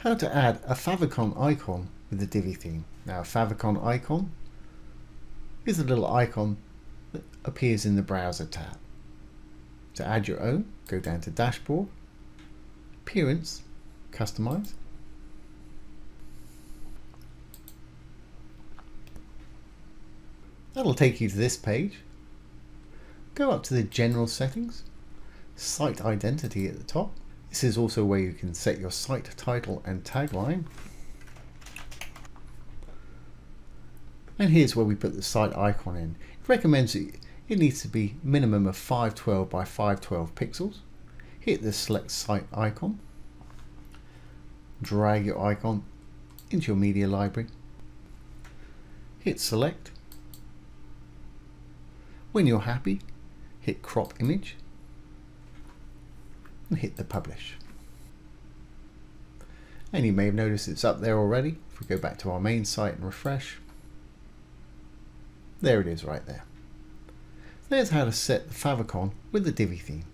how to add a favicon icon with the Divi theme. Now a favicon icon is a little icon that appears in the browser tab. To add your own, go down to dashboard, appearance, customize. That'll take you to this page. Go up to the general settings, site identity at the top. This is also where you can set your site title and tagline. And here's where we put the site icon in. It recommends it, it needs to be minimum of 512 by 512 pixels. Hit the select site icon. Drag your icon into your media library. Hit select. When you're happy, hit crop image and hit the publish. And you may have noticed it's up there already. If we go back to our main site and refresh, there it is right there. There's how to set the favicon with the Divi theme.